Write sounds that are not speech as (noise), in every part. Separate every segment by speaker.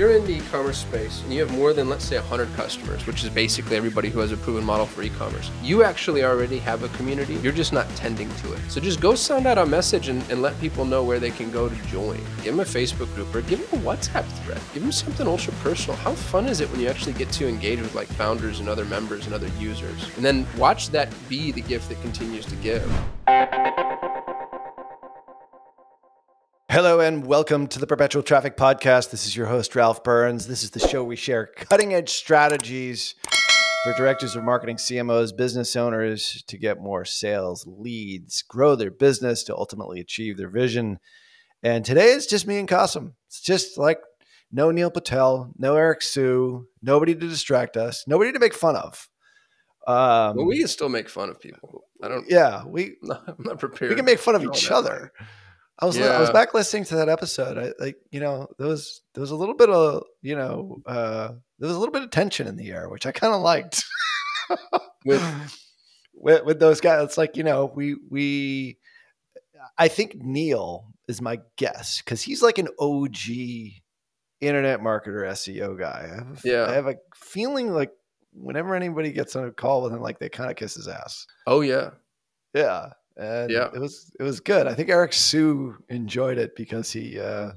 Speaker 1: you're in the e-commerce space and you have more than let's say 100 customers which is basically everybody who has a proven model for e-commerce you actually already have a community. You're just not tending to it. So just go send out a message and, and let people know where they can go to join. Give them a facebook group or give them a whatsapp thread. Give them something ultra personal. How fun is it when you actually get to engage with like founders and other members and other users? And then watch that be the gift that continues to give
Speaker 2: Hello and welcome to the Perpetual Traffic Podcast. This is your host, Ralph Burns. This is the show we share cutting edge strategies for directors of marketing, CMOs, business owners to get more sales leads, grow their business to ultimately achieve their vision. And today it's just me and Kasim. It's just like no Neil Patel, no Eric Siu, nobody to distract us, nobody to make fun of.
Speaker 1: Um, well, we can still make fun of people. I don't.
Speaker 2: Yeah, we.
Speaker 1: I'm (laughs) not, I'm not prepared.
Speaker 2: We can make fun of each other. Way. I was yeah. I was back listening to that episode. I like you know there was there was a little bit of you know uh, there was a little bit of tension in the air, which I kind of liked. (laughs) with, with with those guys, it's like you know we we I think Neil is my guess because he's like an OG internet marketer SEO guy. I have, yeah, I have a feeling like whenever anybody gets on a call with him, like they kind of kiss his ass.
Speaker 1: Oh yeah,
Speaker 2: yeah and yeah. it was it was good. I think Eric Siu enjoyed it because he uh,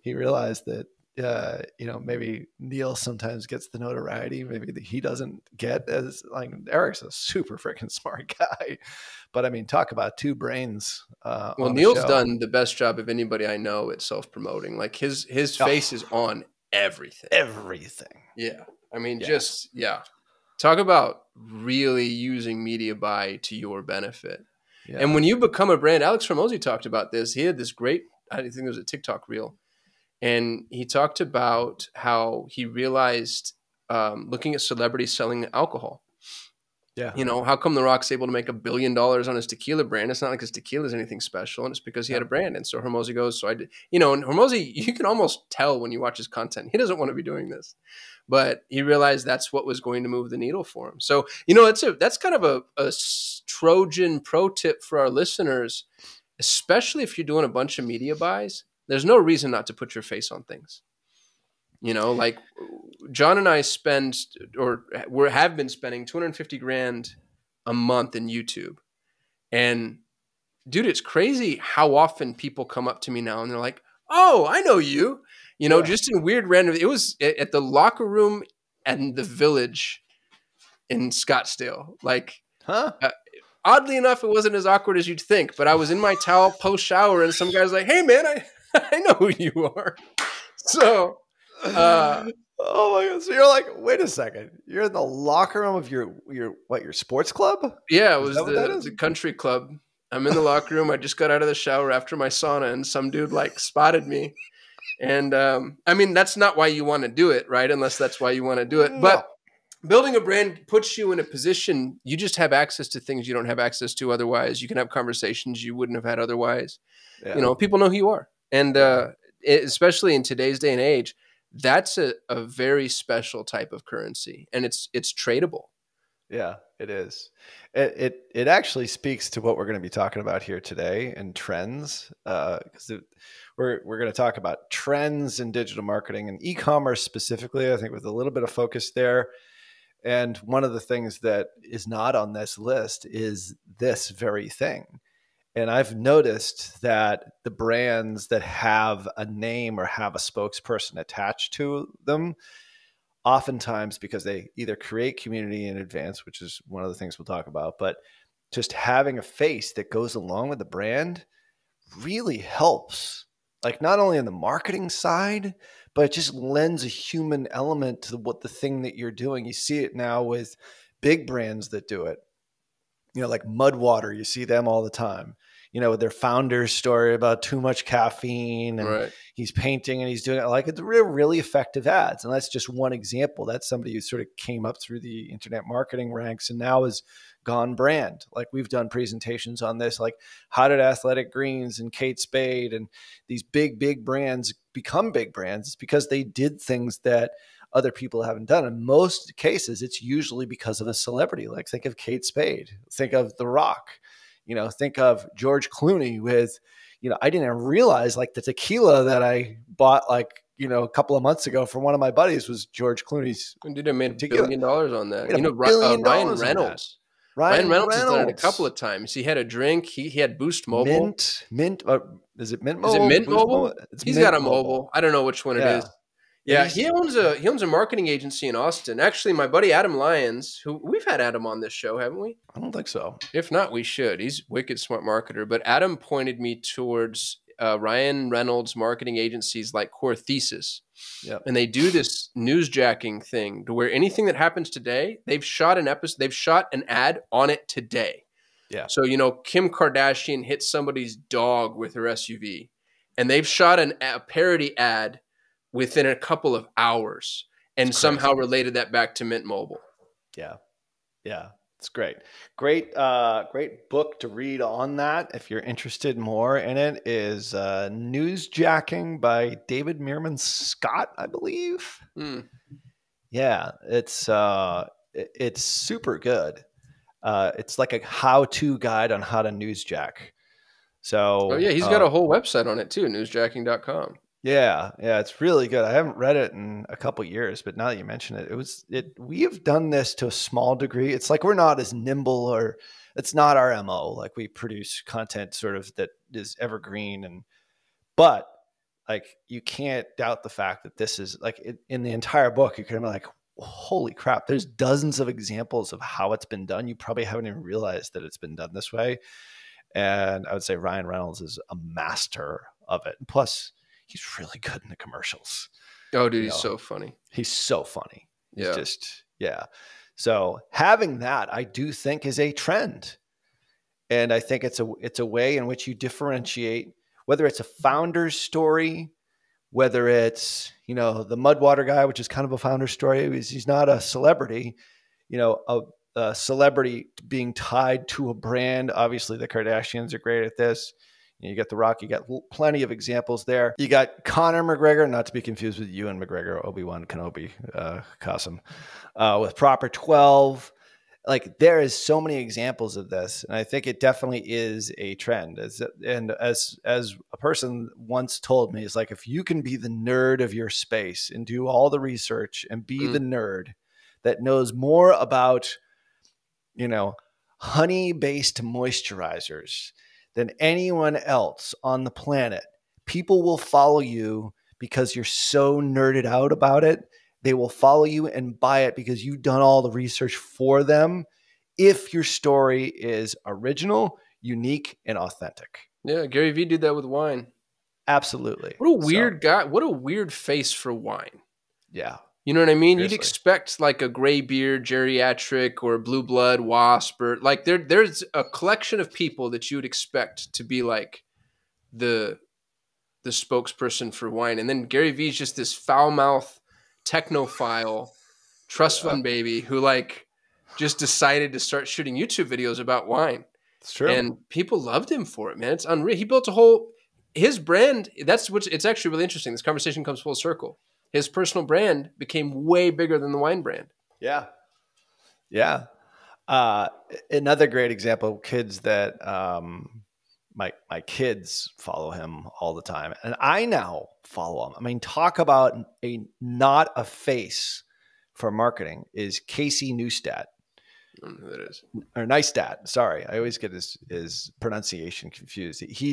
Speaker 2: he realized that uh, you know maybe Neil sometimes gets the notoriety maybe he doesn't get as like Eric's a super freaking smart (laughs) guy, but I mean talk about two brains. Uh,
Speaker 1: well, Neil's done the best job of anybody I know at self promoting. Like his his face oh. is on everything.
Speaker 2: Everything.
Speaker 1: Yeah, I mean yeah. just yeah. Talk about really using media buy to your benefit. And when you become a brand, Alex Hormozi talked about this. He had this great, I think it was a TikTok reel, and he talked about how he realized um, looking at celebrities selling alcohol.
Speaker 2: Yeah.
Speaker 1: You know, how come The Rock's able to make a billion dollars on his tequila brand? It's not like his tequila is anything special, and it's because he had a brand. And so Hormozi goes, so I did, you know, and Hormozi, you can almost tell when you watch his content, he doesn't want to be doing this but he realized that's what was going to move the needle for him. So, you know, that's a that's kind of a, a Trojan pro tip for our listeners, especially if you're doing a bunch of media buys. There's no reason not to put your face on things. You know, like John and I spend or we have been spending 250 grand a month in YouTube. And dude, it's crazy how often people come up to me now and they're like, "Oh, I know you." You know, yeah. just in weird random. It was at the locker room and the village in Scottsdale. Like,
Speaker 2: huh?
Speaker 1: Uh, oddly enough, it wasn't as awkward as you'd think. But I was in my towel post shower, and some guy's like, "Hey, man, I (laughs) I know who you are." So, uh,
Speaker 2: oh my god! So you're like, wait a second, you're in the locker room of your your what your sports club?
Speaker 1: Yeah, it was the, the country club. I'm in the locker room. I just got out of the shower after my sauna, and some dude like spotted me and um, I mean, that's not why you want to do it, right? Unless that's why you want to do it. No. But building a brand puts you in a position you just have access to things you don't have access to otherwise. You can have conversations you wouldn't have had otherwise. Yeah. You know, people know who you are, and uh, especially in today's day and age, that's a, a very special type of currency, and it's it's tradable.
Speaker 2: Yeah, it is. It, it it actually speaks to what we're going to be talking about here today and trends, because uh, we're we're going to talk about trends in digital marketing and e-commerce specifically. I think with a little bit of focus there. And one of the things that is not on this list is this very thing. And I've noticed that the brands that have a name or have a spokesperson attached to them, oftentimes because they either create community in advance, which is one of the things we'll talk about, but just having a face that goes along with the brand really helps like not only on the marketing side, but it just lends a human element to what the thing that you're doing. You see it now with big brands that do it. You know, like Mudwater, you see them all the time. You know, with their founder's story about too much caffeine and right. he's painting and he's doing it like it's really, really effective ads. And that's just one example. That's somebody who sort of came up through the internet marketing ranks and now is gone brand. Like we've done presentations on this, like how did Athletic Greens and Kate Spade and these big, big brands become big brands? It's because they did things that other people haven't done. In most cases, it's usually because of a celebrity. Like think of Kate Spade, think of The Rock, you know, think of George Clooney with, you know, I didn't realize like the tequila that I bought like you know, a couple of months ago from one of my buddies was George Clooney's.
Speaker 1: Dude, I made a billion dollars on that. You know, uh, Ryan
Speaker 2: dollars on that.
Speaker 1: Reynolds. Ryan, Reynolds, has done it a couple of times. He had a drink. He he had Boost Mobile.
Speaker 2: Mint, Mint, uh, is it Mint Mobile?
Speaker 1: Is it
Speaker 2: Mobile?
Speaker 1: Mint Mobile?
Speaker 2: It's
Speaker 1: He's
Speaker 2: Mint
Speaker 1: got a mobile. I don't know which one
Speaker 2: Yeah.
Speaker 1: it is. Yeah, he owns a he owns a marketing agency in Austin. Actually, my buddy Adam Lyons, who we've had Adam on this show, haven't we?
Speaker 2: I don't think so.
Speaker 1: If not, we should. He's a wicked smart marketer. But Adam pointed me towards uh, Ryan Reynolds' marketing agencies like core thesis.
Speaker 2: Yep.
Speaker 1: And they do this newsjacking thing to where anything that happens today, they've shot an episode, they've shot an ad on it today.
Speaker 2: Yeah.
Speaker 1: So you know, Kim Kardashian hit somebody's dog with her SUV, and they've shot an, a parody ad within a couple of hours, and somehow related that back to Mint Mobile.
Speaker 2: Yeah. Yeah. It's great. Great, uh, great book to read on that. If you're interested more in it, is uh, Newsjacking by David Meerman Scott, I believe.
Speaker 1: Hmm.
Speaker 2: Yeah, it's uh, it's super good. Uh, it's like a how-to guide on how to newsjack. So,
Speaker 1: Oh yeah, he's got
Speaker 2: uh,
Speaker 1: a whole website on it too, newsjacking.com.
Speaker 2: Yeah, yeah, it's really good. I haven't read it in a couple years, but now that you mention it, it was it. We have done this to a small degree. It's like we're not as nimble, or it's not our mo. Like we produce content sort of that is evergreen, and but like you can't doubt the fact that this is like it, in the entire book. You can be like, holy crap! There's dozens of examples of how it's been done. You probably haven't even realized that it's been done this way. And I would say Ryan Reynolds is a master of it. Plus, he's really good in the commercials.
Speaker 1: Oh, dude, he's
Speaker 2: Yeah.
Speaker 1: so funny.
Speaker 2: He's so funny. He's
Speaker 1: Yeah.
Speaker 2: just yeah. So having that, I do think is a trend, and I think it's a it's a way in which you differentiate whether it's a founder's story, whether it's you know the Mudwater guy, which is kind of a founder story. He's, he's not a celebrity, you know, a, a celebrity being tied to a brand. Obviously, the Kardashians are great at this. You get The Rock, you got plenty of examples there. You got Conor McGregor, not to be confused with Ewan McGregor, Obi Wan Kenobi, uh, Kasim, uh, with Proper 12. Like there is so many examples of this, and I think it definitely is a trend. As and as as a person once told me, it's like if you can be the nerd of your space and do all the research and be
Speaker 1: Mm.
Speaker 2: the nerd that knows more about, you know, honey based moisturizers than anyone else on the planet. People will follow you because you're so nerded out about it. They will follow you and buy it because you've done all the research for them if your story is original, unique, and authentic.
Speaker 1: Yeah, Gary Vee did that with wine.
Speaker 2: Absolutely.
Speaker 1: What a
Speaker 2: So,
Speaker 1: weird guy. What a weird face for wine.
Speaker 2: yeah.
Speaker 1: You know what I mean? You'd expect like a gray beard geriatric or blue blood wasp or like there there's a collection of people that you would expect to be like the the spokesperson for wine. And then Gary Vee's just this foul mouth technophile trust
Speaker 2: Yeah.
Speaker 1: fund baby who like just decided to start shooting YouTube videos about wine.
Speaker 2: It's true.
Speaker 1: And people loved him for it, man. It's unreal. He built a whole his brand. That's what's it's actually really interesting. This conversation comes full circle. His personal brand became way bigger than the wine brand.
Speaker 2: Yeah. Yeah. Uh, another great example, kids that um, my my kids follow him all the time, and I now follow him. I mean, talk about a not a face for marketing is Casey Neustat
Speaker 1: I don't know who that is.
Speaker 2: or Neistat. Sorry, I always get his his pronunciation confused. He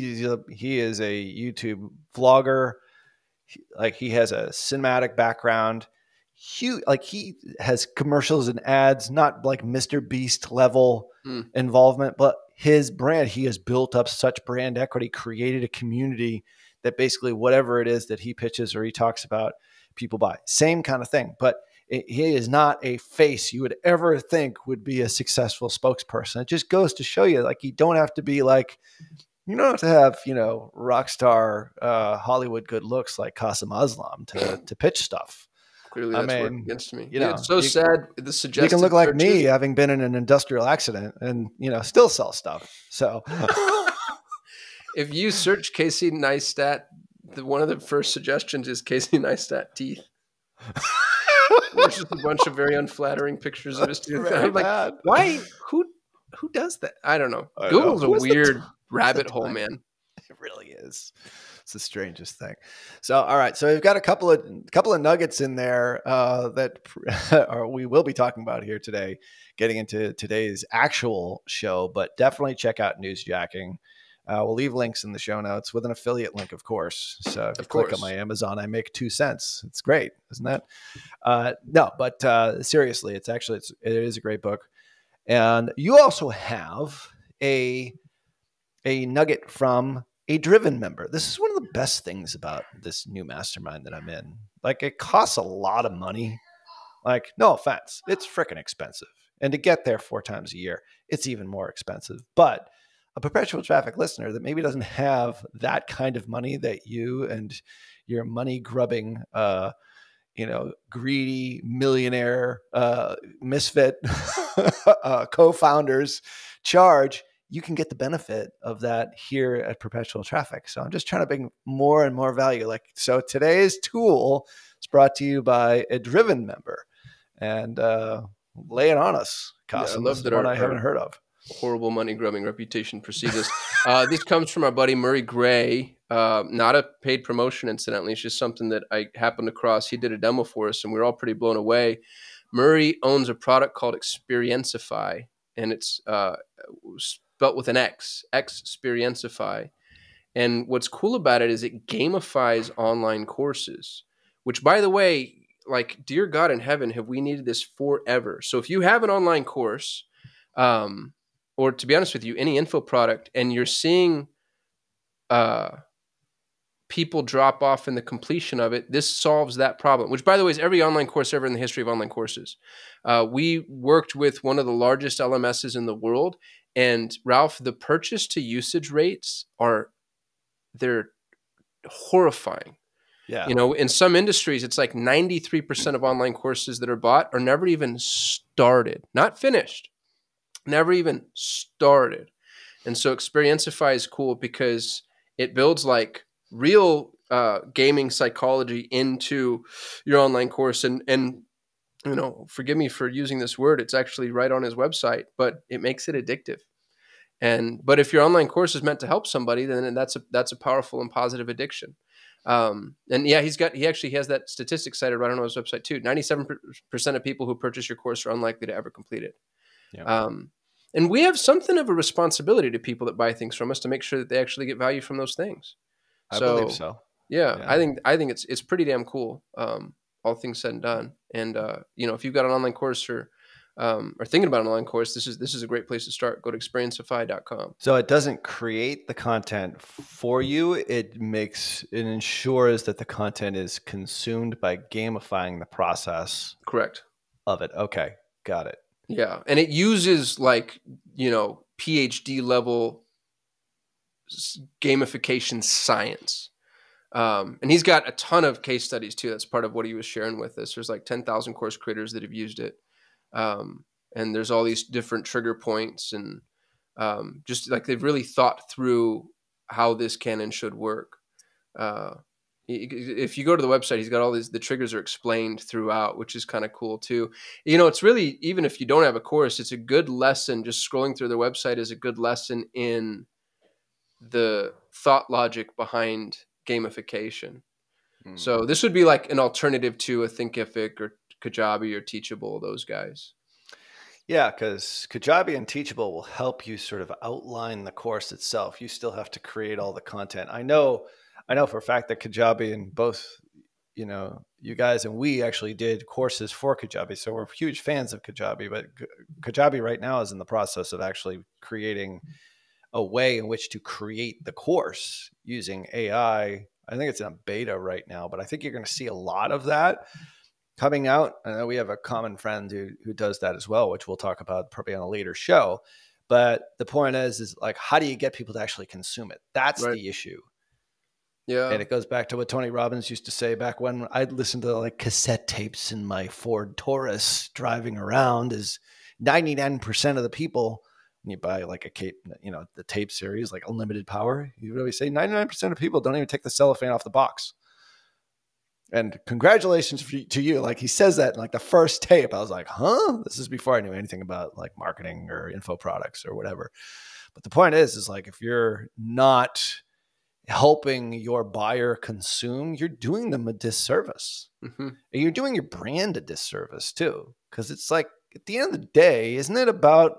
Speaker 2: he is a YouTube vlogger. He- Like he has a cinematic background. Huge, like he has commercials and ads, not like Mr. Beast level
Speaker 1: Hmm.
Speaker 2: involvement, but his brand. He has built up such brand equity, created a community that basically whatever it is that he pitches or he talks about, people buy. Same kind of thing, but it, he is not a face you would ever think would be a successful spokesperson. It just goes to show you, like, you don't have to be like, you don't have to have, you know, rock star uh, Hollywood good looks like Kasim Aslam to, (laughs) to pitch stuff.
Speaker 1: Clearly,
Speaker 2: I
Speaker 1: that's working
Speaker 2: mean,
Speaker 1: against me.
Speaker 2: you
Speaker 1: Yeah,
Speaker 2: know,
Speaker 1: it's so
Speaker 2: you-
Speaker 1: sad. The suggested
Speaker 2: you can look like me, having been in an industrial accident, and you know, still sell stuff. So, (laughs)
Speaker 1: if you search Casey Neistat, the, one of the first suggestions is Casey (laughs) Neistat teeth. There's just a bunch of very unflattering pictures of his teeth. I'm like,
Speaker 2: bad.
Speaker 1: why? Who? Who does that? I don't know.
Speaker 2: I know.
Speaker 1: Google's a
Speaker 2: Who the
Speaker 1: weird rabbit hole, man. (laughs)
Speaker 2: it really is. It's the strangest thing. So, all right. So we've got a couple of couple of nuggets in there uh, that (laughs) or we will be talking about here today, getting into today's actual show. But definitely check out Newsjacking. Uh, we'll leave links in the show notes with an affiliate link, of course. So if you click on my Amazon, I make two cents. It's great, isn't that? Uh, no, but uh, seriously, it's actually it's, it is a great book, and you also have a a nugget from a driven member. This is one of the best things about this new mastermind that I'm in. Like it costs a lot of money. Like no offense, it's freaking expensive, and to get there four times a year, it's even more expensive, but a perpetual traffic listener that maybe doesn't have that kind of money that you and your money grubbing uh, you know greedy millionaire uh, misfit (laughs) uh, co-founders charge you can get the benefit of that here at perpetual traffic so i'm just trying to bring more and more value like so today's tool is brought to you by a driven member and uh, lay it on us Kasim. Yeah, I love that one our, I haven't heard of
Speaker 1: horrible money grubbing reputation precedes us. (laughs) uh, this comes from our buddy Murray Gray. Uh, not a paid promotion, incidentally. It's just something that I happened across. He did a demo for us, and we were all pretty blown away. Murray owns a product called Xperiencify, and it's uh, spelt with an X, Xperiencify. And what's cool about it is it gamifies online courses, which, by the way, like, dear God in heaven, have we needed this forever? So if you have an online course, um, or to be honest with you, any info product, and you're seeing uh, people drop off in the completion of it, this solves that problem. Which, by the way, is every online course ever in the history of online courses. Uh, we worked with one of the largest LMSs in the world, and Ralph, the purchase to usage rates are they're horrifying.
Speaker 2: Yeah.
Speaker 1: You know, in some industries, it's like 93% of online courses that are bought are never even started, not finished never even started. And so Xperiencify is cool because it builds like real uh, gaming psychology into your online course. And, and, you know, forgive me for using this word. It's actually right on his website, but it makes it addictive. And, but if your online course is meant to help somebody, then that's a, that's a powerful and positive addiction. Um, and yeah, he's got, he actually has that statistic cited right on his website too. 97% of people who purchase your course are unlikely to ever complete it. Yeah. Um, and we have something of a responsibility to people that buy things from us to make sure that they actually get value from those things.
Speaker 2: I so, believe so.
Speaker 1: Yeah, yeah, I think I think it's it's pretty damn cool. Um, all things said and done. And uh, you know, if you've got an online course or um, or thinking about an online course, this is this is a great place to start. Go to xperiencify.com.
Speaker 2: So it doesn't create the content for you. It makes it ensures that the content is consumed by gamifying the process.
Speaker 1: Correct.
Speaker 2: Of it. Okay, got it.
Speaker 1: Yeah, and it uses like you know PhD level gamification science. Um, and he's got a ton of case studies too. That's part of what he was sharing with us. There's like 10,000 course creators that have used it. Um, and there's all these different trigger points and um, just like they've really thought through how this can and should work. Uh, if you go to the website he's got all these the triggers are explained throughout which is kind of cool too you know it's really even if you don't have a course it's a good lesson just scrolling through the website is a good lesson in the thought logic behind gamification mm. so this would be like an alternative to a thinkific or kajabi or teachable those guys
Speaker 2: yeah, because Kajabi and Teachable will help you sort of outline the course itself. You still have to create all the content. I know I know for a fact that Kajabi and both, you know, you guys and we actually did courses for Kajabi. So we're huge fans of Kajabi, but Kajabi right now is in the process of actually creating a way in which to create the course using AI. I think it's in a beta right now, but I think you're going to see a lot of that coming out. I know we have a common friend who who does that as well, which we'll talk about probably on a later show. But the point is, is like, how do you get people to actually consume it? That's right. the issue.
Speaker 1: Yeah.
Speaker 2: And it goes back to what Tony Robbins used to say back when I'd listen to like cassette tapes in my Ford Taurus driving around is 99% of the people when you buy like a cape, you know, the tape series, like unlimited power, you would always say 99% of people don't even take the cellophane off the box. And congratulations to you. Like he says that in like the first tape. I was like, huh? This is before I knew anything about like marketing or info products or whatever. But the point is, is like if you're not helping your buyer consume, you're doing them a disservice. Mm-hmm. And you're doing your brand a disservice too. Because it's like at the end of the day, isn't it about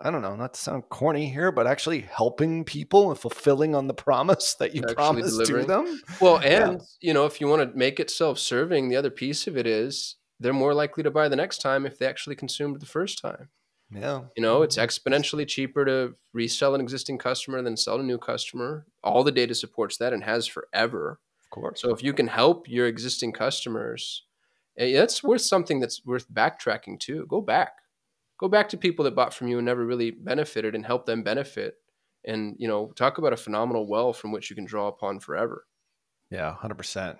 Speaker 2: I don't know, not to sound corny here, but actually helping people and fulfilling on the (laughs) promise that you actually promised delivering. to them.
Speaker 1: Well, and yeah. you know, if you want to make it self-serving, the other piece of it is they're more likely to buy the next time if they actually consumed the first time.
Speaker 2: Yeah.
Speaker 1: You know, it's exponentially cheaper to resell an existing customer than sell a new customer. All the data supports that and has forever.
Speaker 2: Of course.
Speaker 1: So if you can help your existing customers, eh, that's worth something that's worth backtracking to. Go back go back to people that bought from you and never really benefited and help them benefit and you know talk about a phenomenal well from which you can draw upon forever.
Speaker 2: Yeah 100%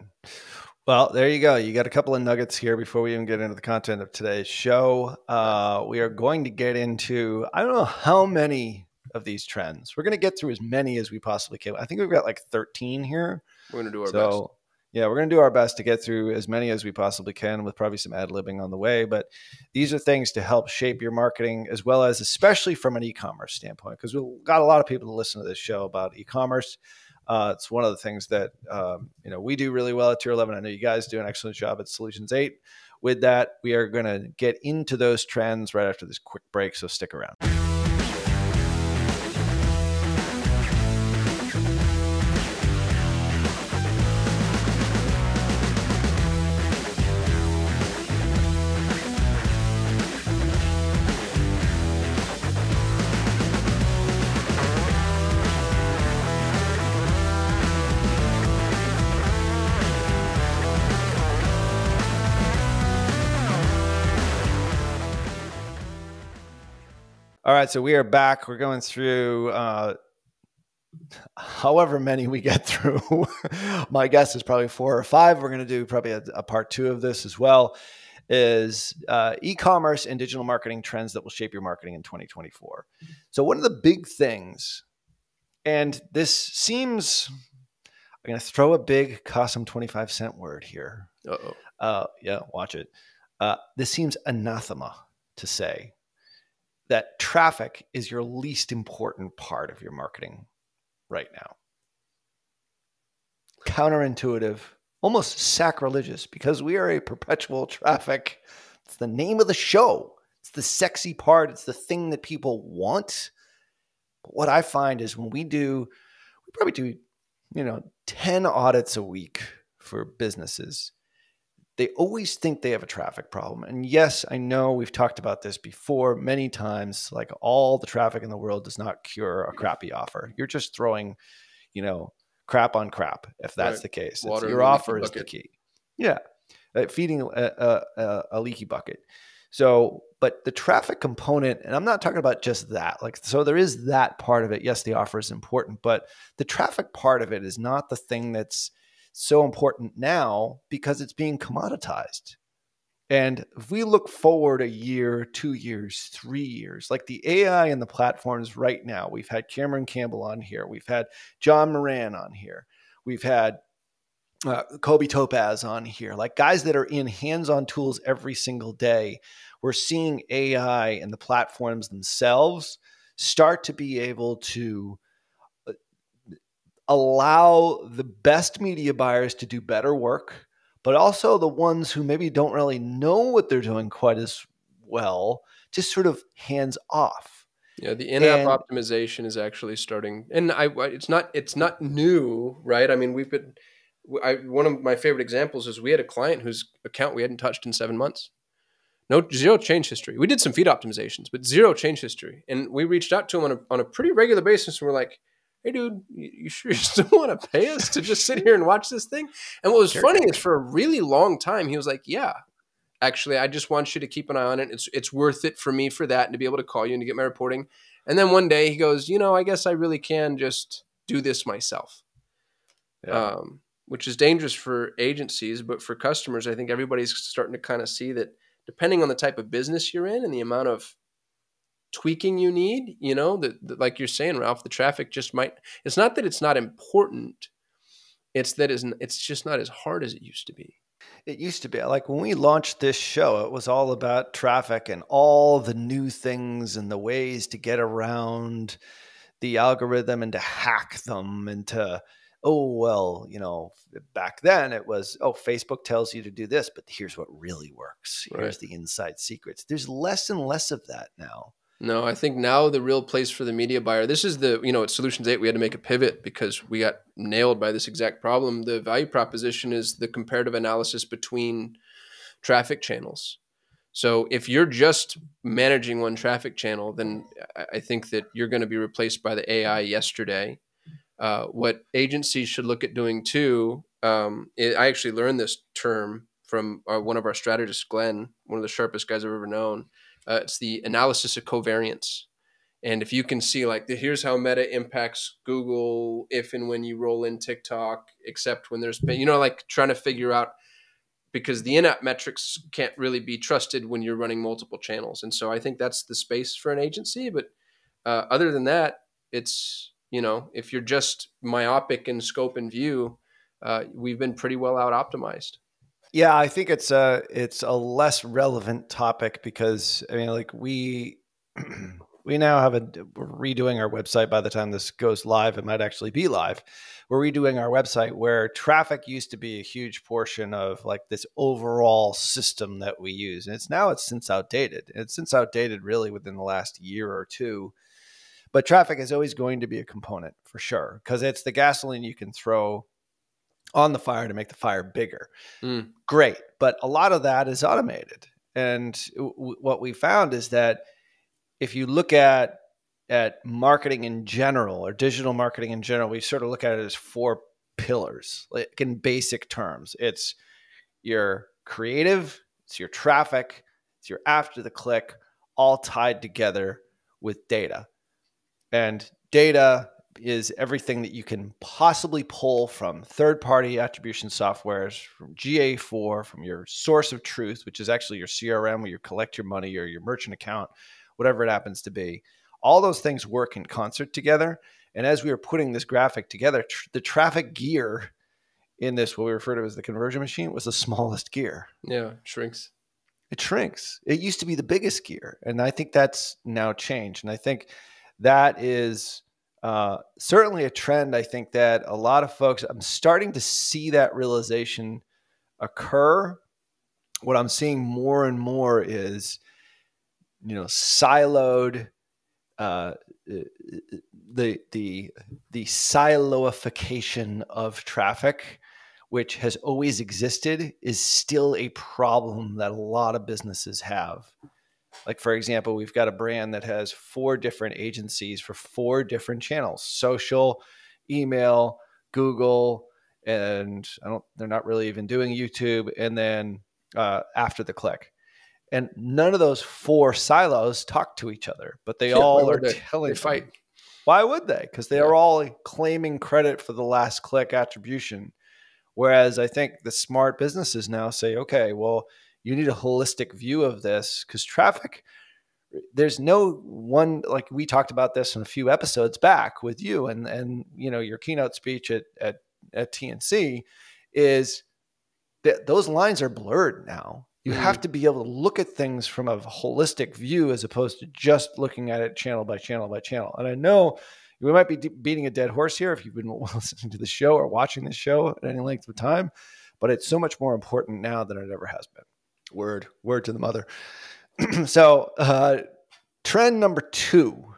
Speaker 2: well there you go. You got a couple of nuggets here before we even get into the content of today's show. Uh, we are going to get into i don't know how many of these trends. We're going to get through as many as we possibly can. I think we've got like 13 here.
Speaker 1: We're going to do our so, best
Speaker 2: yeah, we're going to do our best to get through as many as we possibly can with probably some ad libbing on the way. But these are things to help shape your marketing as well as, especially from an e commerce standpoint, because we've got a lot of people to listen to this show about e commerce. Uh, it's one of the things that um, you know we do really well at Tier 11. I know you guys do an excellent job at Solutions 8. With that, we are going to get into those trends right after this quick break. So stick around. All right, so we are back. We're going through uh, (laughs) however many we get through. (laughs) My guess is probably four or five. We're going to do probably a, a, part two of this as well. Is uh, e-commerce and digital marketing trends that will shape your marketing in 2024. So one of the big things, and this seems, I'm going to throw a big cost them 25 cent word here.
Speaker 1: Uh-oh.
Speaker 2: Uh, yeah, watch it. Uh, this seems anathema to say that traffic is your least important part of your marketing right now. Counterintuitive, almost sacrilegious, because we are a perpetual traffic. It's the name of the show. It's the sexy part. It's the thing that people want. But what I find is when we do, we probably do, you know, 10 audits a week for businesses they always think they have a traffic problem. And yes, I know we've talked about this before many times. Like all the traffic in the world does not cure a crappy offer. You're just throwing, you know, crap on crap if that's right. the case. your offer is the key. Yeah, uh, feeding a, a, a leaky bucket. So, but the traffic component, and I'm not talking about just that. Like, so there is that part of it. Yes, the offer is important, but the traffic part of it is not the thing that's so important now because it's being commoditized. And if we look forward a year, two years, three years, like the AI and the platforms right now, we've had Cameron Campbell on here, we've had John Moran on here, we've had uh, Kobe Topaz on here, like guys that are in hands on tools every single day. We're seeing AI and the platforms themselves start to be able to allow the best media buyers to do better work, but also the ones who maybe don't really know what they're doing quite as well, just sort of hands off.
Speaker 1: Yeah, the in-app and, optimization is actually starting, and I it's not it's not new, right? I mean, we've been. I, one of my favorite examples is we had a client whose account we hadn't touched in seven months. No zero change history. We did some feed optimizations, but zero change history. And we reached out to him on a, on a pretty regular basis, and we're like, hey, dude, you sure (laughs) you still want to pay us to just sit here and watch this thing? And what was sure. funny is for a really long time, he was like, yeah, actually, I just want you to keep an eye on it. It's, it's worth it for me for that and to be able to call you and to get my reporting. And then one day he goes, you know, I guess I really can just do this myself. Yeah. Um, which is dangerous for agencies, but for customers, I think everybody's starting to kind of see that depending on the type of business you're in and the amount of tweaking you need you know that like you're saying ralph the traffic just might it's not that it's not important it's that it's, it's just not as hard as it used to be.
Speaker 2: It used to be. Like when we launched this show it was all about traffic and all the new things and the ways to get around the algorithm and to hack them and to oh well you know back then it was oh facebook tells you to do this but here's what really works. Here's right. the inside secrets. There's less and less of that now
Speaker 1: no i think now the real place for the media buyer this is the you know at solutions 8 we had to make a pivot because we got nailed by this exact problem the value proposition is the comparative analysis between traffic channels so if you're just managing one traffic channel, then I think that you're going to be replaced by the AI yesterday. Uh, what agencies should look at doing too, um, it, I actually learned this term from our, one of our strategists, Glenn, one of the sharpest guys I've ever known. Uh, it's the analysis of covariance. And if you can see, like, the, here's how Meta impacts Google if and when you roll in TikTok, except when there's, you know, like trying to figure out because the in-app metrics can't really be trusted when you're running multiple channels. And so I think that's the space for an agency. But uh, other than that, it's you know if you're just myopic in scope and view, uh, we've been pretty well out optimized.
Speaker 2: Yeah, I think it's a it's a less relevant topic because I mean, like we (clears throat) we now have a we're redoing our website. By the time this goes live, it might actually be live. We're redoing our website where traffic used to be a huge portion of like this overall system that we use. And it's now it's since outdated. It's since outdated really within the last year or two. But traffic is always going to be a component for sure because it's the gasoline you can throw on the fire to make the fire bigger mm. great but a lot of that is automated and w- what we found is that if you look at at marketing in general or digital marketing in general, we sort of look at it as four pillars, like in basic terms. It's your creative, it's your traffic, it's your after the click, all tied together with data. And data is everything that you can possibly pull from third party attribution softwares, from GA4, from your source of truth, which is actually your CRM where you collect your money or your merchant account, whatever it happens to be all those things work in concert together. And as we were putting this graphic together, tr- the traffic gear in this, what we refer to as the conversion machine, was the smallest gear.
Speaker 1: Yeah, shrinks.
Speaker 2: It shrinks. It used to be the biggest gear. And I think that's now changed. And I think that is uh, certainly a trend. I think that a lot of folks, I'm starting to see that realization occur. What I'm seeing more and more is, you know, siloed uh, the the the siloification of traffic, which has always existed, is still a problem that a lot of businesses have. Like for example, we've got a brand that has four different agencies for four different channels: social, email, Google, and I don't. They're not really even doing YouTube, and then uh, after the click and none of those four silos talk to each other, but they yeah, all are they? telling
Speaker 1: they fight.
Speaker 2: Why would they? Because they yeah. are all claiming credit for the last click attribution. Whereas I think the smart businesses now say, okay, well, you need a holistic view of this because traffic, there's no one like we talked about this in a few episodes back with you and and you know your keynote speech at at, at TNC is that those lines are blurred now you mm. have to be able to look at things from a holistic view as opposed to just looking at it channel by channel by channel. And I know we might be beating a dead horse here if you've been (laughs) listening to the show or watching the show at any length of time, but it's so much more important now than it ever has been. Word, word to the mother. (clears throat) so, uh, trend number two.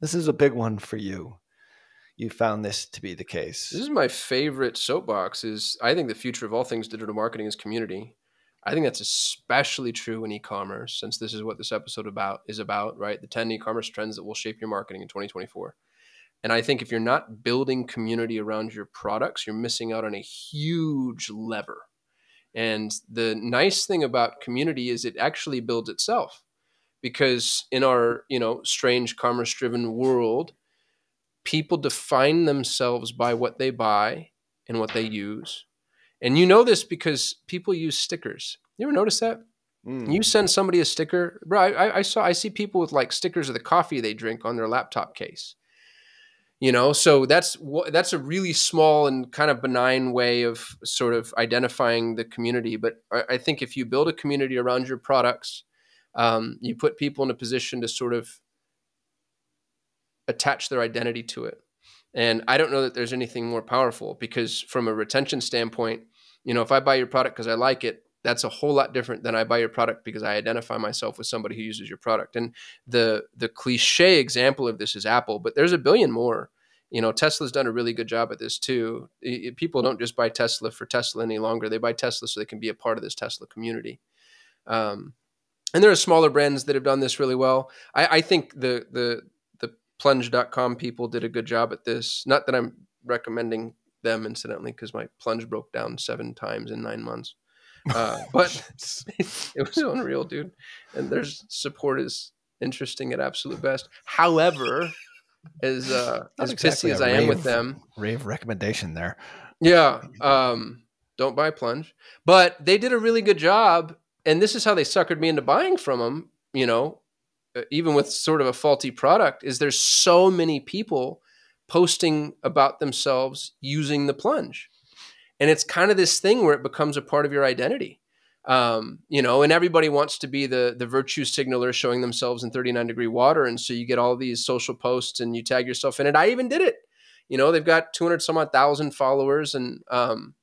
Speaker 2: This is a big one for you. You found this to be the case.
Speaker 1: This is my favorite soapbox. Is I think the future of all things digital marketing is community. I think that's especially true in e-commerce, since this is what this episode about is about, right? The 10 e-commerce trends that will shape your marketing in 2024. And I think if you're not building community around your products, you're missing out on a huge lever. And the nice thing about community is it actually builds itself. Because in our, you know, strange commerce driven world, people define themselves by what they buy and what they use and you know this because people use stickers. You ever notice that? Mm. You send somebody a sticker, bro. I, I saw I see people with like stickers of the coffee they drink on their laptop case. You know, so that's that's a really small and kind of benign way of sort of identifying the community. But I, think if you build a community around your products, um, you put people in a position to sort of attach their identity to it. And I don't know that there's anything more powerful because from a retention standpoint, you know, if I buy your product because I like it, that's a whole lot different than I buy your product because I identify myself with somebody who uses your product. And the the cliche example of this is Apple, but there's a billion more. You know, Tesla's done a really good job at this too. It, people don't just buy Tesla for Tesla any longer; they buy Tesla so they can be a part of this Tesla community. Um, and there are smaller brands that have done this really well. I, I think the the the plunge.com people did a good job at this. Not that I'm recommending them incidentally, because my plunge broke down seven times in nine months. Uh, (laughs) but (laughs) it was unreal, dude. And their support is interesting at absolute best. However, as uh, as exactly pissy as I rave, am with them,
Speaker 2: rave recommendation there.
Speaker 1: Yeah, um, don't buy plunge, but they did a really good job and this is how they suckered me into buying from them you know uh, even with sort of a faulty product is there's so many people posting about themselves using the plunge and it's kind of this thing where it becomes a part of your identity. Um, you know and everybody wants to be the the virtue signaler showing themselves in 39 degree water. And so you get all these social posts and you tag yourself in it. I even did it. You know they've got 200 some odd thousand followers and um,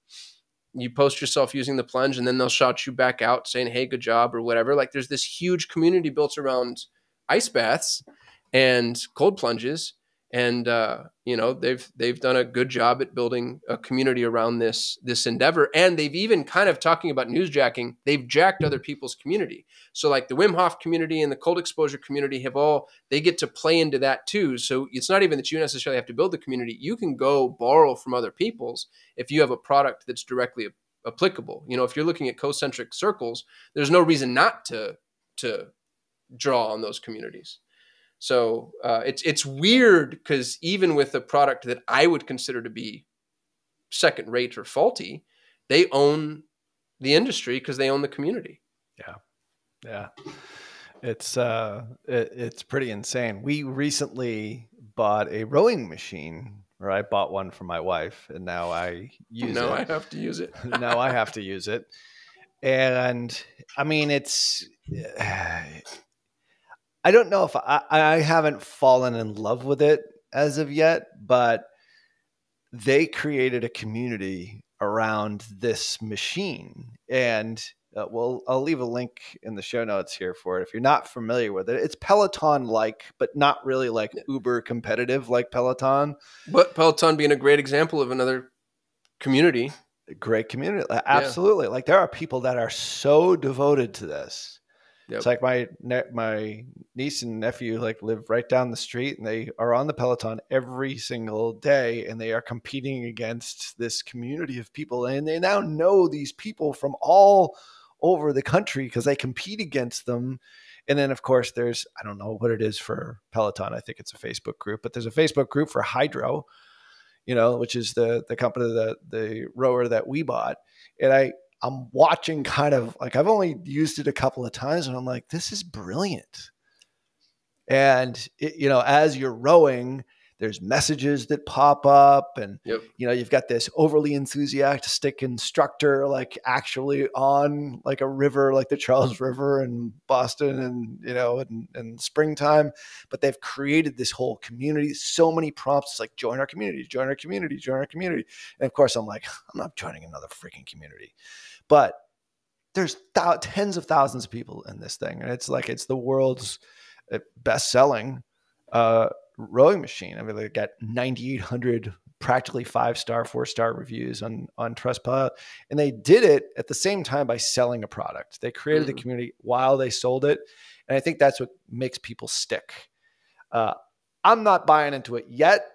Speaker 1: you post yourself using the plunge and then they'll shout you back out saying hey good job or whatever. Like there's this huge community built around ice baths and cold plunges and uh, you know they've they've done a good job at building a community around this this endeavor. And they've even kind of talking about newsjacking they've jacked other people's community. So like the wim hof community and the cold exposure community have all they get to play into that too. So it's not even that you necessarily have to build the community. You can go borrow from other people's if you have a product that's directly applicable. You know if you're looking at concentric circles there's no reason not to to draw on those communities so uh, it's it's weird because even with a product that I would consider to be second rate or faulty, they own the industry because they own the community.
Speaker 2: Yeah, yeah, it's uh, it, it's pretty insane. We recently bought a rowing machine. Or I bought one for my wife, and now I use
Speaker 1: now
Speaker 2: it.
Speaker 1: Now I have to use it. (laughs)
Speaker 2: now I have to use it, and I mean it's I don't know if I, I haven't fallen in love with it as of yet, but they created a community around this machine. And uh, well, I'll leave a link in the show notes here for it. If you're not familiar with it, it's Peloton like, but not really like uber competitive like Peloton.
Speaker 1: But Peloton being a great example of another community.
Speaker 2: A great community. Absolutely. Yeah. Like there are people that are so devoted to this Yep. It's like my my niece and nephew like live right down the street, and they are on the Peloton every single day, and they are competing against this community of people, and they now know these people from all over the country because they compete against them. And then, of course, there's I don't know what it is for Peloton. I think it's a Facebook group, but there's a Facebook group for Hydrow, you know, which is the the company that the rower that we bought. And I I'm watching kind of like I've only used it a couple of times and I'm like, this is brilliant. And it, you know, as you're rowing, there's messages that pop up and yep. you know you've got this overly enthusiastic instructor like actually on like a river like the charles river in boston and you know in, in springtime but they've created this whole community so many prompts like join our community join our community join our community and of course i'm like i'm not joining another freaking community but there's th- tens of thousands of people in this thing, and it's like it's the world's uh, best selling uh, rowing machine. I mean, they got 9,800 practically five star, four star reviews on on Trustpilot, and they did it at the same time by selling a product. They created mm. the community while they sold it, and I think that's what makes people stick. Uh, I'm not buying into it yet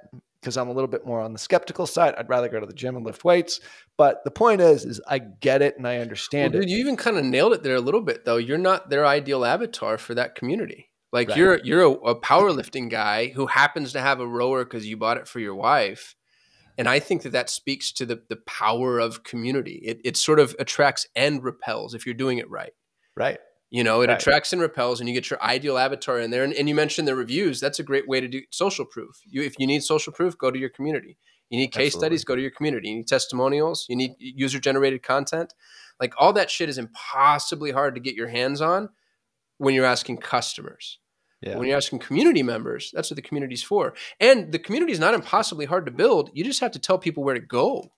Speaker 2: because I'm a little bit more on the skeptical side. I'd rather go to the gym and lift weights. But the point is, is I get it and I understand well,
Speaker 1: dude,
Speaker 2: it.
Speaker 1: You even kind of nailed it there a little bit, though. You're not their ideal avatar for that community. Like right. you're you're a, a powerlifting guy who happens to have a rower because you bought it for your wife, and I think that that speaks to the the power of community. It it sort of attracts and repels if you're doing it right.
Speaker 2: Right.
Speaker 1: You know, it right. attracts and repels, and you get your ideal avatar in there. And, and, you mentioned the reviews. That's a great way to do social proof. You, if you need social proof, go to your community. You need case Absolutely. studies, go to your community. You need testimonials. You need user generated content. Like all that shit is impossibly hard to get your hands on when you're asking customers.
Speaker 2: Yeah.
Speaker 1: When you're asking community members, that's what the community's for. And the community is not impossibly hard to build. You just have to tell people where to go.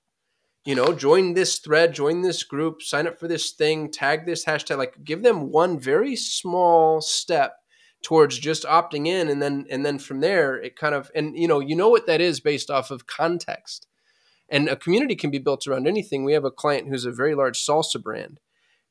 Speaker 1: You know, join this thread, join this group, sign up for this thing, tag this hashtag. Like, give them one very small step towards just opting in, and then and then from there, it kind of and you know you know what that is based off of context. And a community can be built around anything. We have a client who's a very large salsa brand.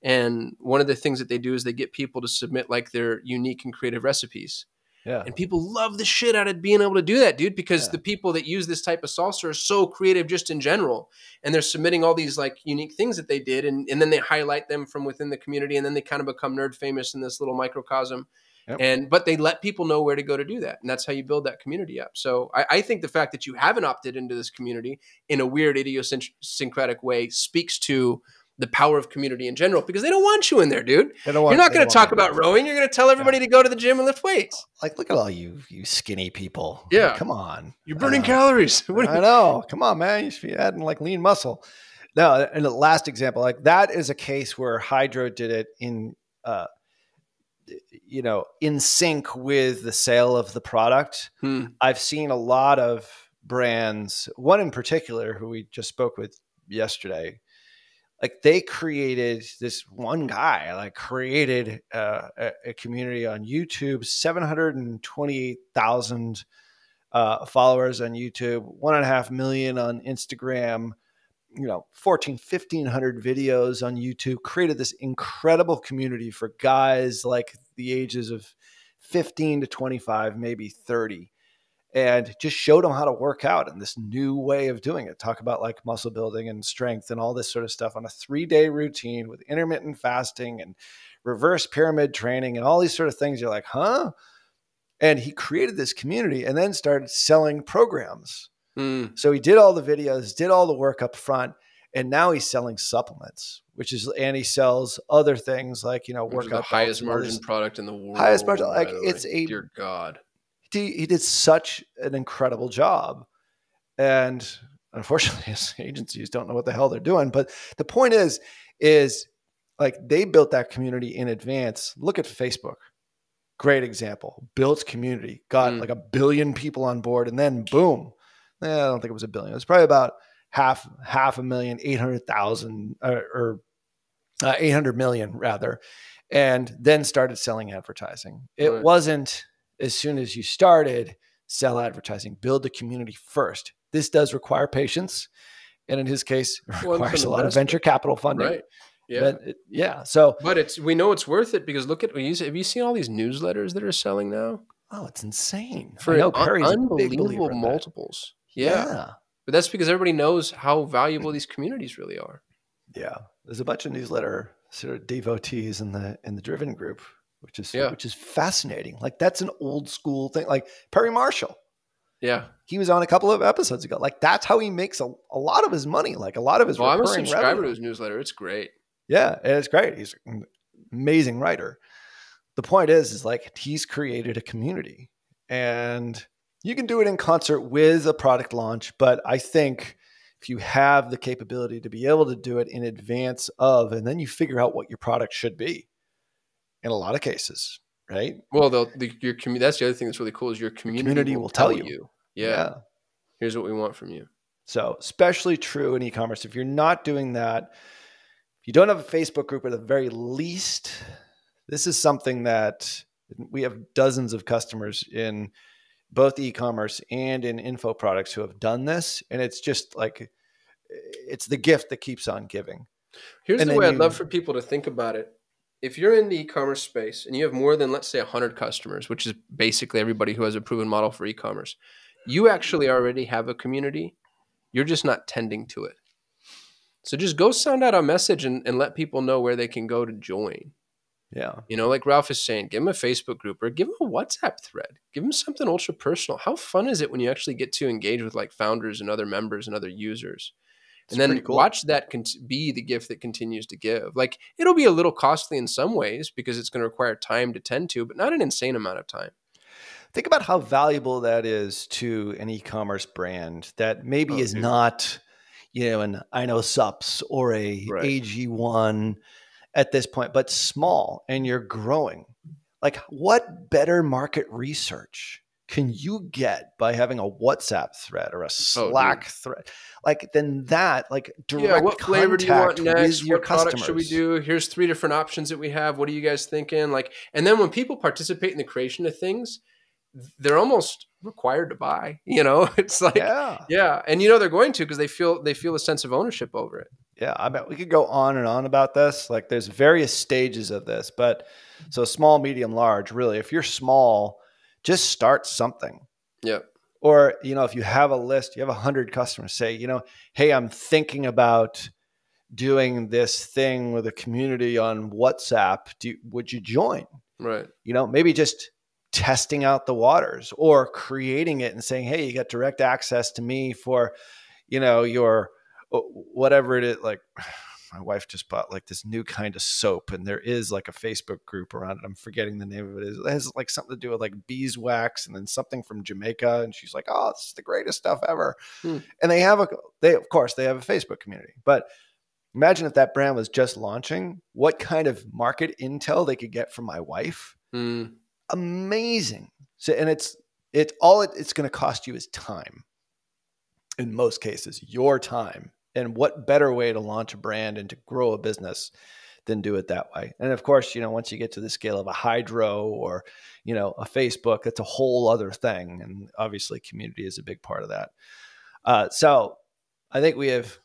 Speaker 1: And one of the things that they do is they get people to submit like their unique and creative recipes.
Speaker 2: Yeah.
Speaker 1: And people love the shit out of being able to do that, dude, because
Speaker 2: Yeah.
Speaker 1: the people that use this type of salsa are so creative just in general. And they're submitting all these like unique things that they did. And, and then they highlight them from within the community. And then they kind of become nerd famous in this little microcosm.
Speaker 2: Yep.
Speaker 1: And but they let people know where to go to do that. And that's how you build that community up. So I, I think the fact that you haven't opted into this community in a weird idiosyncratic way speaks to the power of community in general because they don't want you in there, dude.
Speaker 2: They don't want-
Speaker 1: You're not going to talk about rowing. You're going to tell everybody to go to the gym and lift weights.
Speaker 2: like look at all you you skinny people.
Speaker 1: Yeah.
Speaker 2: Like, come on.
Speaker 1: You're burning
Speaker 2: Uh,
Speaker 1: calories. (laughs) What
Speaker 2: I
Speaker 1: you-
Speaker 2: know. Come on, man. You should be adding like lean muscle. No, and the last example, like that is a case where Hydrow did it in, uh, you know, in sync with the sale of the product.
Speaker 1: Hmm.
Speaker 2: I've seen a lot of brands, one in particular who we just spoke with yesterday. Like they created this one guy, like created uh, a, a community on YouTube, seven hundred and twenty-eight thousand uh, followers on YouTube, one and a half million on Instagram, you know, 14, 1500 videos on YouTube, created this incredible community for guys like the ages of 15 to 25, maybe 30, and just showed them how to work out in this new way of doing it. Talk about like muscle building and strength and all this sort of stuff on a three day routine with intermittent fasting and reverse pyramid training and all these sort of things. You're like, huh? And he created this community and then started selling programs.
Speaker 1: Hmm.
Speaker 2: So he did all the videos, did all the work up front, and now he's selling supplements, which is and he sells other things like you know
Speaker 1: Which
Speaker 2: workout
Speaker 1: the highest margin product in the world.
Speaker 2: Highest margin, like, it's a-
Speaker 1: dear God.
Speaker 2: He, he did such an incredible job, and unfortunately, (laughs) his agencies don't know what the hell they're doing. But the point is, is like they built that community in advance. Look at Facebook. Great example. Built community, got
Speaker 1: Mm.
Speaker 2: like a billion people on board, and then boom. Eh, I don't think it was a billion. It was probably about half half a million, eight hundred thousand, or, or uh, eight hundred million rather, and then started selling advertising. It
Speaker 1: Right.
Speaker 2: wasn't as soon as you started sell advertising. Build the community first. This does require patience, and in his case, it (laughs)
Speaker 1: Well,
Speaker 2: requires a lot of venture capital funding.
Speaker 1: Right. Yeah.
Speaker 2: But it- yeah. So
Speaker 1: But it's we know it's worth it because look at have you seen all these newsletters that are selling now
Speaker 2: oh, it's insane.
Speaker 1: for
Speaker 2: I know
Speaker 1: un-
Speaker 2: Perry's a big believer
Speaker 1: unbelievable multiples. Yeah.
Speaker 2: yeah.
Speaker 1: but that's because everybody knows how valuable these communities really are.
Speaker 2: Yeah, there's a bunch of newsletter sort of devotees in the in the Driven group, which is
Speaker 1: Yeah.
Speaker 2: which is fascinating. Like that's an old school thing. Like Perry Marshall,
Speaker 1: Yeah.
Speaker 2: he was on a couple of episodes ago. Like that's how he makes a, a lot of his money. Like a lot of his
Speaker 1: Well, I'm a subscriber
Speaker 2: revenue.
Speaker 1: to his newsletter. It's great.
Speaker 2: Yeah, it's great. He's an amazing writer. The point is, is like he's created a community, and you can do it in concert with a product launch. But I think if you have the capability to be able to do it in advance of, and then you figure out what your product should be, in a lot of cases, right?
Speaker 1: Well, the, your community. That's the other thing that's really cool is your community,
Speaker 2: community will tell you.
Speaker 1: Yeah, Here's what we want from you.
Speaker 2: So, especially true in e-commerce. If you're not doing that, if you don't have a Facebook group at the very least, this is something that we have dozens of customers in both e-commerce and in info products who have done this, and it's just like it's the gift that keeps on giving.
Speaker 1: Here's
Speaker 2: And
Speaker 1: the way I'd love for people to think about it. If you're in the e-commerce space and you have more than let's say 100 customers, which is basically everybody who has a proven model for e-commerce, you actually already have a community. You're just not tending to it. So just go sound out a message and, and let people know where they can go to join.
Speaker 2: Yeah,
Speaker 1: You know, like Ralph is saying, give them a Facebook group or give them a WhatsApp thread. Give them something ultra personal. How fun is it when you actually get to engage with like founders and other members and other users?
Speaker 2: It's
Speaker 1: and then
Speaker 2: cool.
Speaker 1: watch that cont- be the gift that continues to give. Like it'll be a little costly in some ways because it's going to require time to tend to, but not an insane amount of time.
Speaker 2: think about how valuable that is to an e-commerce brand that maybe
Speaker 1: Oh,
Speaker 2: is
Speaker 1: dude.
Speaker 2: not you know an i know sups or a
Speaker 1: Right.
Speaker 2: ag1 at this point but small and you're growing Like, what better market research can you get by having a WhatsApp thread or a oh, Slack oh, thread? Like, then that, like, direct yeah, what flavor do you want next?
Speaker 1: What product should we do? Here's three different options that we have. What are you guys thinking? Like, and then when people participate in the creation of things, they're almost required to buy. (laughs) You know, it's like, yeah, yeah, and you know they're going to because they feel they feel a sense of ownership over it.
Speaker 2: Yeah, I bet we could go on and on about this. Like, there's various stages of this, but so small, medium, large. Really, if you're small, just start something.
Speaker 1: Yeah.
Speaker 2: Or you know, if you have a list, you have a hundred customers. Say, you know, hey, I'm thinking about doing this thing with a community on WhatsApp. Do you, would you join?
Speaker 1: Right.
Speaker 2: You know, maybe just testing out the waters or creating it and saying, "Hey, you got direct access to me for, you know, your whatever it is." Like, my wife just bought like this new kind of soap, and there is like a Facebook group around it. I'm forgetting the name of it. It has like something to do with like beeswax, and then something from Jamaica. And she's like, "Oh, this is the greatest stuff ever." Hmm. And they have a they of course they have a Facebook community, but imagine if that brand was just launching, what kind of market intel they could get from my wife. Hmm amazing. So, and it's it all it, it's going to cost you is time. In most cases, your time. And what better way to launch a brand and to grow a business than do it that way? And of course, you know, once you get to the scale of a Hydrow or, you know, a Facebook, that's a whole other thing. And obviously, community is a big part of that. Uh, so, I think we have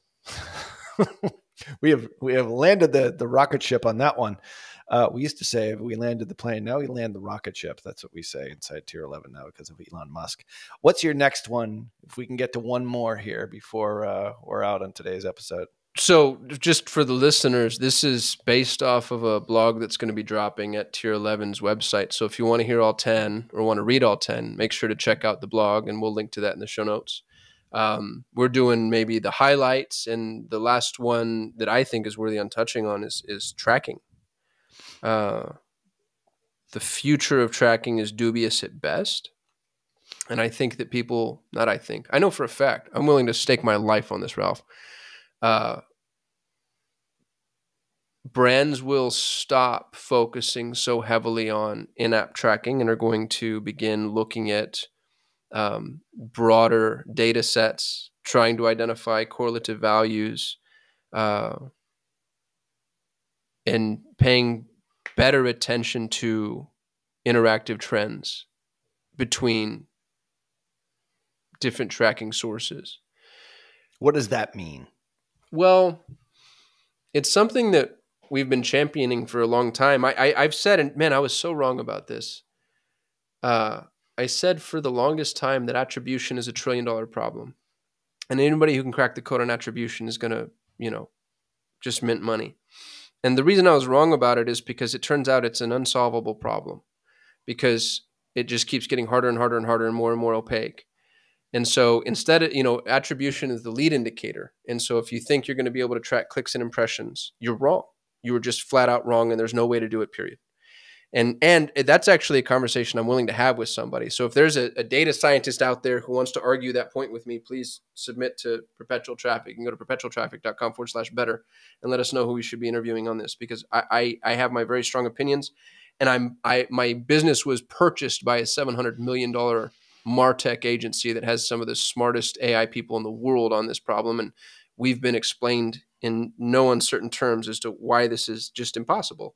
Speaker 2: (laughs) we have we have landed the the rocket ship on that one. Uh, we used to say we landed the plane. Now we land the rocket ship. That's what we say inside Tier 11 now because of Elon Musk. What's your next one? If we can get to one more here before uh, we're out on today's episode.
Speaker 1: So, just for the listeners, this is based off of a blog that's going to be dropping at Tier 11's website. So, if you want to hear all 10 or want to read all 10, make sure to check out the blog, and we'll link to that in the show notes. Um, we're doing maybe the highlights, and the last one that I think is worthy on touching on is is tracking. Uh, the future of tracking is dubious at best. And I think that people, not I think, I know for a fact, I'm willing to stake my life on this, Ralph. Uh, brands will stop focusing so heavily on in app tracking and are going to begin looking at um, broader data sets, trying to identify correlative values, uh, and paying better attention to interactive trends between different tracking sources.
Speaker 2: What does that mean?
Speaker 1: Well, it's something that we've been championing for a long time. I, I have said, and man, I was so wrong about this. Uh, I said for the longest time that attribution is a trillion dollar problem, and anybody who can crack the code on attribution is going to, you know, just mint money. And the reason I was wrong about it is because it turns out it's an unsolvable problem because it just keeps getting harder and harder and harder and more and more opaque. And so instead of, you know, attribution is the lead indicator. And so if you think you're going to be able to track clicks and impressions, you're wrong. You were just flat out wrong and there's no way to do it, period and and that's actually a conversation i'm willing to have with somebody. So if there's a, a, data scientist out there who wants to argue that point with me please submit to perpetual traffic. You can go to perpetualtraffic.com forward slash better and let us know who we should be interviewing on this because I, I, I have my very strong opinions and i'm i my business was purchased by a 700 million dollar martech agency that has some of the smartest ai people in the world on this problem. And we've been explained in no uncertain terms as to why this is just impossible.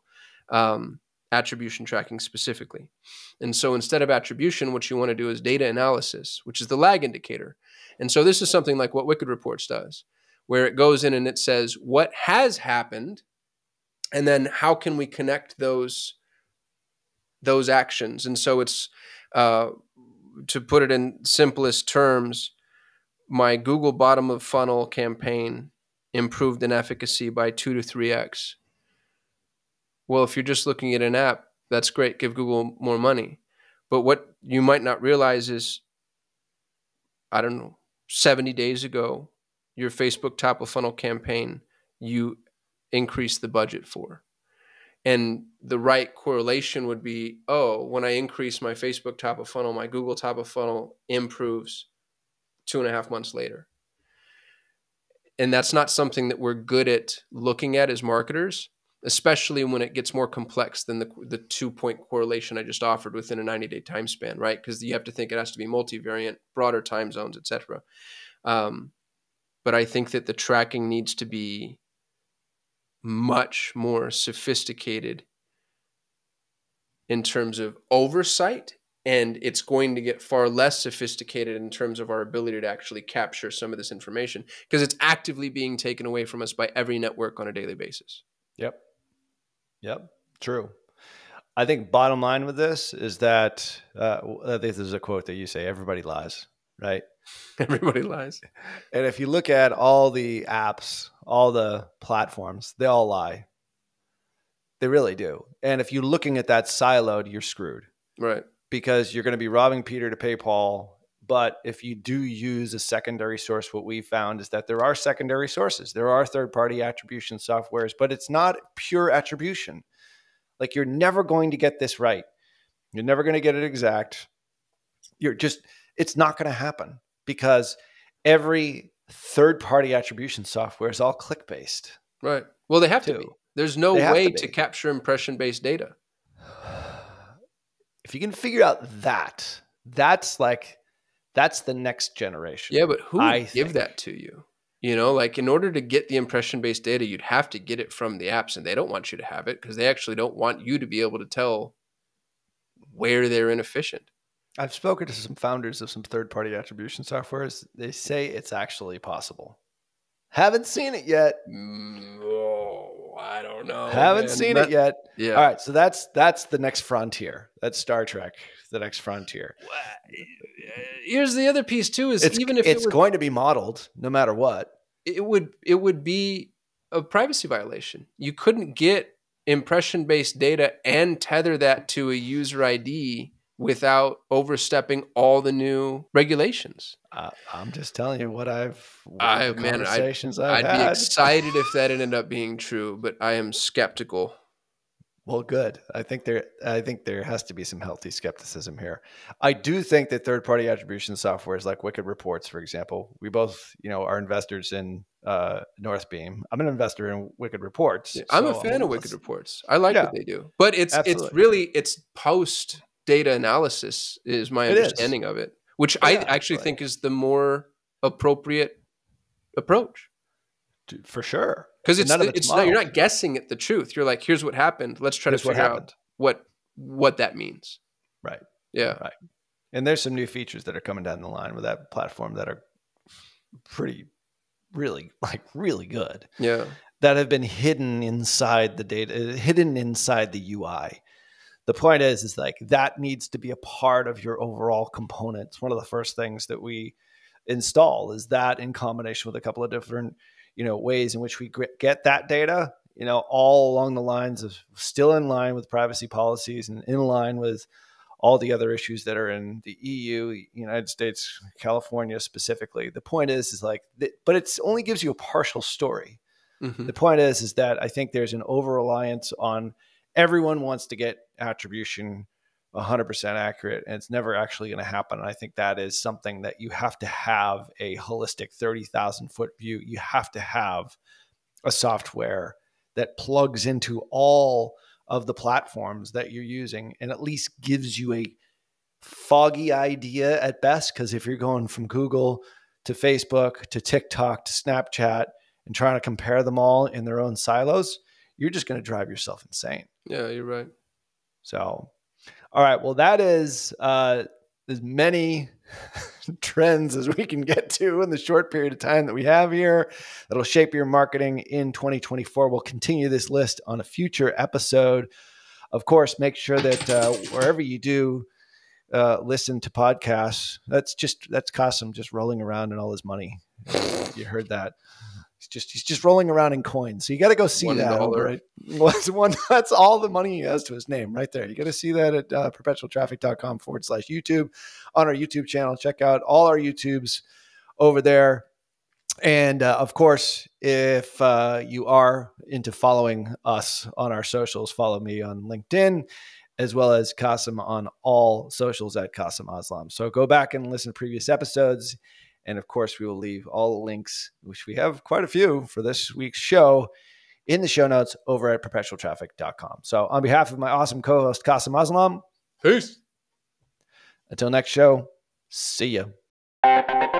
Speaker 1: Um, attribution tracking specifically. And so instead of attribution, what you want to do is data analysis, which is the lag indicator. And so this is something like what Wicked Reports does, where it goes in and it says what has happened, and then how can we connect those those actions. And so it's uh, to put it in simplest terms, my Google bottom of funnel campaign improved in efficacy by two to three x well, if you're just looking at an app, that's great. Give Google more money. But what you might not realize is, I don't know, 70 days ago, your Facebook top of funnel campaign, you increased the budget for. And the right correlation would be oh, when I increase my Facebook top of funnel, my Google top of funnel improves two and a half months later. And that's not something that we're good at looking at as marketers especially when it gets more complex than the, the two point correlation I just offered within a 90 day time span, right? Because you have to think it has to be multivariate, broader time zones, etc. Um, but I think that the tracking needs to be much more sophisticated in terms of oversight and it's going to get far less sophisticated in terms of our ability to actually capture some of this information because it's actively being taken away from us by every network on a daily basis.
Speaker 2: Yep. Yep. True. I think bottom line with this is that uh, this is a quote that you say everybody lies, right? (laughs)
Speaker 1: Everybody lies.
Speaker 2: And if you look at all the apps, all the platforms, they all lie. They really do. And if you're looking at that siloed, you're screwed.
Speaker 1: Right.
Speaker 2: Because you're going to be robbing Peter to pay Paul. But if you do use a secondary source, what we found is that there are secondary sources. There are third party attribution softwares, but it's not pure attribution. Like you're never going to get this right. You're never going to get it exact. You're just, it's not going to happen because every third party attribution software is all click based.
Speaker 1: Right. Well, they have too. to be. There's no way to, to capture impression based data. (sighs)
Speaker 2: If you can figure out that, that's like that's the next generation.
Speaker 1: Yeah, but who would give that to you? You know, like in order to get the impression based data, you'd have to get it from the apps, and they don't want you to have it because they actually don't want you to be able to tell where they're inefficient.
Speaker 2: I've spoken to some founders of some third party attribution softwares. They say it's actually possible. Haven't seen it yet.
Speaker 1: Mm, oh, I don't know.
Speaker 2: Haven't man. seen that, it yet.
Speaker 1: Yeah.
Speaker 2: All right. So that's that's the next frontier. That's Star Trek, the next frontier.
Speaker 1: Here's the other piece too: is
Speaker 2: it's,
Speaker 1: even if
Speaker 2: it's
Speaker 1: it were,
Speaker 2: going to be modeled, no matter what,
Speaker 1: it would it would be a privacy violation. You couldn't get impression based data and tether that to a user ID without overstepping all the new regulations.
Speaker 2: Uh, I'm just telling you what I've what
Speaker 1: I man, I'd, I'd be excited if that ended up being true, but I am skeptical.
Speaker 2: Well, good. I think there I think there has to be some healthy skepticism here. I do think that third-party attribution softwares like Wicked Reports, for example, we both, you know, are investors in uh, Northbeam. I'm an investor in Wicked Reports.
Speaker 1: Yeah, I'm so a fan I'm of Wicked Reports. I like yeah, what they do. But it's absolutely. it's really it's post data analysis is my understanding is. of it, which yeah, I actually right. think is the more appropriate approach.
Speaker 2: For sure,
Speaker 1: because it's, it's, it's not, you're not guessing at the truth. You're like, here's what happened. Let's try here's to figure what out what what that means.
Speaker 2: Right.
Speaker 1: Yeah.
Speaker 2: Right. And there's some new features that are coming down the line with that platform that are pretty, really, like really good.
Speaker 1: Yeah.
Speaker 2: That have been hidden inside the data, hidden inside the UI the point is is like that needs to be a part of your overall components one of the first things that we install is that in combination with a couple of different you know ways in which we get that data you know all along the lines of still in line with privacy policies and in line with all the other issues that are in the EU, United States, California specifically. The point is, is like, but it only gives you a partial story. Mm-hmm. The point is, is that I think there's an over reliance on everyone wants to get attribution 100% accurate and it's never actually going to happen and i think that is something that you have to have a holistic 30,000 foot view. You have to have a software that plugs into all of the platforms that you're using and at least gives you a foggy idea at best because if you're going from google to facebook to tiktok to snapchat and trying to compare them all in their own silos you're just going to drive yourself insane.
Speaker 1: Yeah you're right.
Speaker 2: So, all right. Well, that is uh, as many (laughs) trends as we can get to in the short period of time that we have here that'll shape your marketing in 2024. We'll continue this list on a future episode. Of course, make sure that uh, wherever you do uh, listen to podcasts, that's just that's Kasim just rolling around in all his money. You heard that. He's just he's just rolling around in coins. So you got to go see one that. Right? (laughs) That's one. That's all the money he has to his name right there. You got to see that at uh, perpetualtraffic.com forward slash YouTube on our YouTube channel. Check out all our YouTubes over there. And uh, of course, if uh, you are into following us on our socials, follow me on LinkedIn as well as Kasim on all socials at Kasim Aslam. So go back and listen to previous episodes and of course, we will leave all the links, which we have quite a few for this week's show, in the show notes over at perpetualtraffic.com. So, on behalf of my awesome co host, Kasim Aslam,
Speaker 1: Peace.
Speaker 2: until next show, see ya.